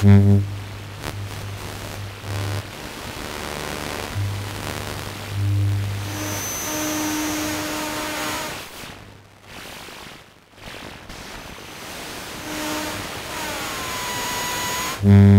Mm-hmm. Mm.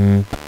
음.